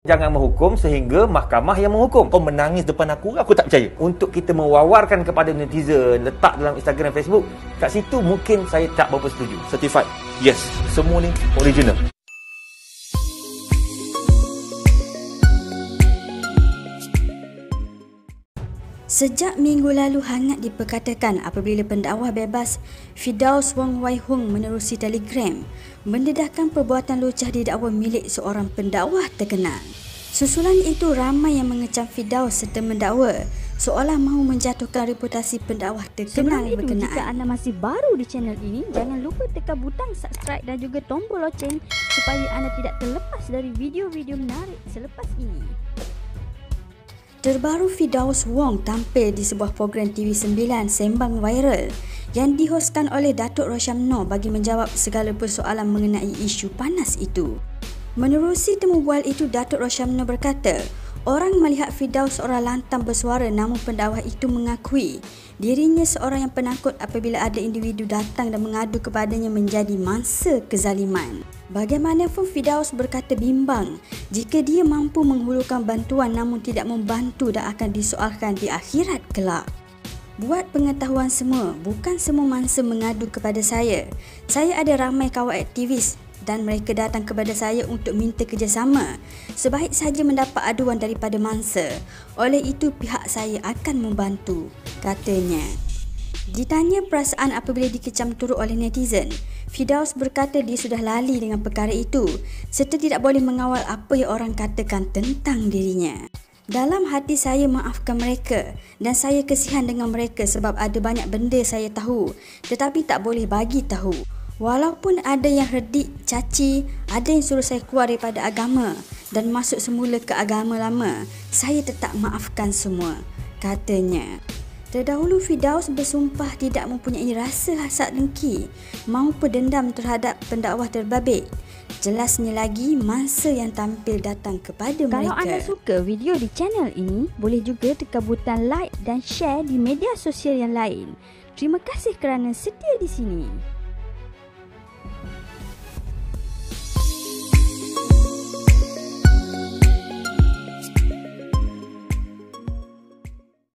Jangan menghukum sehingga mahkamah yang menghukum. Kau menangis depan aku, aku tak percaya. Untuk kita mewawarkan kepada netizen, letak dalam Instagram, Facebook, kat situ mungkin saya tak berapa setuju. Certified. Yes. Semua ni original. Sejak minggu lalu hangat diperkatakan apabila pendakwah bebas Fidaus Wong Wai Hung menerusi telegram mendedahkan perbuatan lucah didakwa milik seorang pendakwah terkenal. Susulan itu ramai yang mengecam Fidaus serta mendakwa seolah mahu menjatuhkan reputasi pendakwah terkenal Sebelum itu, berkenaan. jika anda masih baru di channel ini, jangan lupa tekan butang subscribe dan juga tombol loceng supaya anda tidak terlepas dari video-video menarik selepas ini. Terbaru Fidaus Wong tampil di sebuah program TV9 Sembang Viral yang dihoskan oleh Datuk Rosyamno bagi menjawab segala persoalan mengenai isu panas itu. Menerusi temu bual itu, Datuk Rosyamno berkata, orang melihat Fidaus seorang lantang bersuara namun pendakwah itu mengakui dirinya seorang yang penakut apabila ada individu datang dan mengadu kepadanya menjadi mangsa kezaliman. Bagaimanapun Fidaus berkata bimbang jika dia mampu menghulurkan bantuan namun tidak membantu dan akan disoalkan di akhirat kelak. Buat pengetahuan semua, bukan semua mangsa mengadu kepada saya. Saya ada ramai kawan aktivis dan mereka datang kepada saya untuk minta kerjasama. Sebaik saja mendapat aduan daripada mangsa. Oleh itu pihak saya akan membantu, katanya. Ditanya perasaan apabila dikecam turut oleh netizen, Fidaus berkata dia sudah lali dengan perkara itu serta tidak boleh mengawal apa yang orang katakan tentang dirinya. Dalam hati saya maafkan mereka dan saya kesihan dengan mereka sebab ada banyak benda saya tahu tetapi tak boleh bagi tahu. Walaupun ada yang redik, caci, ada yang suruh saya keluar daripada agama dan masuk semula ke agama lama, saya tetap maafkan semua, katanya. Terdahulu Fidaus bersumpah tidak mempunyai rasa hasad dengki maupun dendam terhadap pendakwah terbabit. Jelasnya lagi masa yang tampil datang kepada Kalau mereka. anda suka video di channel ini, boleh juga tekan butang like dan share di media sosial yang lain. Terima kasih kerana setia di sini.